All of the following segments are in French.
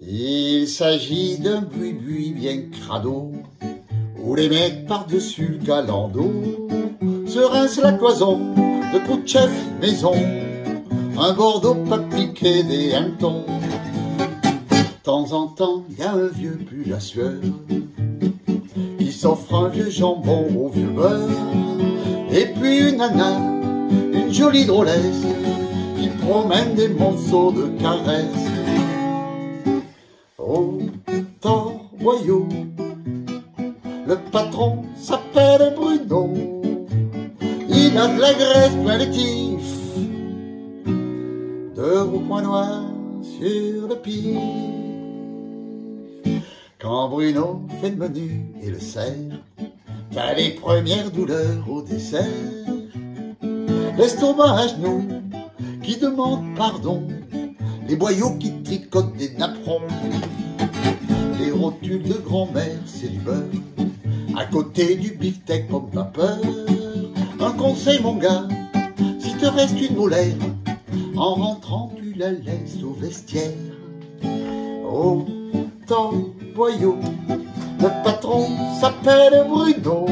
Il s'agit d'un buis-buis bien crado, où les mecs par-dessus le calando se rincent la cloison de coups maison, un Bordeaux pas piqué des hannetons. Temps en temps, y a un vieux pull à sueur qui s'offre un vieux jambon au vieux beurre, et puis une nana, une jolie drôlesse qui promène des monceaux de caresses Le patron s'appelle Bruno. Il a de la graisse plein les tifs. De roues points noirs sur le pif. Quand Bruno fait le menu et le sert, t'as les premières douleurs au dessert. L'estomac à genoux qui demande pardon les boyaux qui tricotent des napperons, les rotules de grand-mère, c'est du beurre, à côté du beefsteak pomme vapeur. Un conseil, mon gars, si te reste une molaire, en rentrant, tu la laisses au vestiaire. Oh, temps boyau, le patron s'appelle Bruno,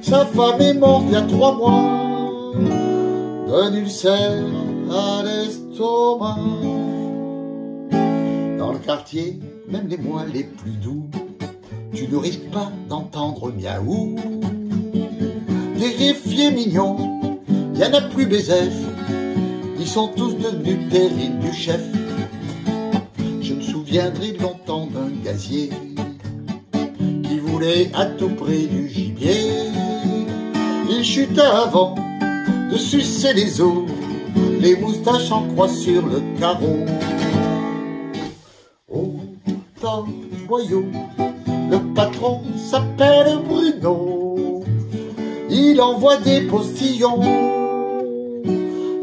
sa femme est morte il y a trois mois d'un ulcère à l'estomac. Dans le quartier, même les mois les plus doux, tu ne risques pas d'entendre miaou. Greffiers mignons, y en a plus BZF, ils sont tous devenus terribles du chef. Je me souviendrai longtemps d'un gazier qui voulait à tout prix du gibier. Il chuta avant de sucer les os les moustaches en croix sur le carreau. Le patron s'appelle Bruno. Il envoie des postillons,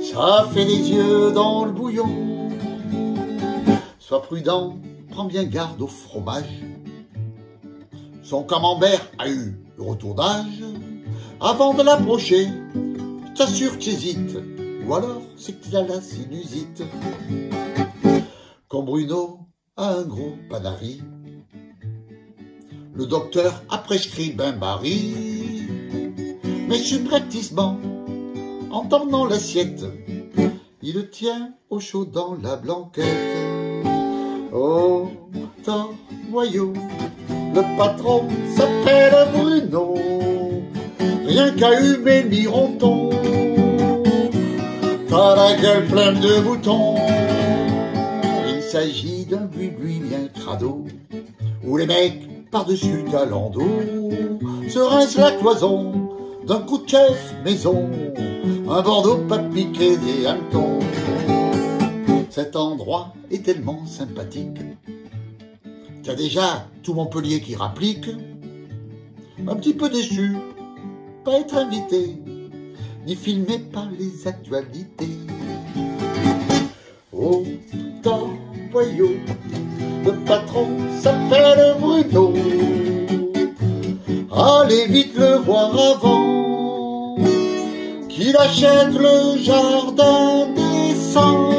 ça fait des yeux dans le bouillon. Sois prudent, prends bien garde au fromage. Son camembert a eu le retour d'âge. Avant de l'approcher, t'assure que j'hésite ou alors c'est qu'il a la sinusite. Quand Bruno un gros panari, le docteur a prescrit bain-marie. Mais subrepticement, en tendant l'assiette, il tient au chaud dans la blanquette. Oh, moyau, le patron s'appelle Bruno, rien qu'à humer mironton. T'as la gueule pleine de boutons. Il s'agit d'un buis-buis bien crado, où les mecs par-dessus le calando se rincent la cloison d'un coup de chef maison, un Bordeaux pas piqué des hannetons. Cet endroit est tellement sympathique. T'as déjà tout Montpellier qui rapplique. Un petit peu déçu, pas être invité ni filmé par les actualités. Le patron s'appelle Bruno. Allez vite le voir avant qu'il achète le jardin des sangs.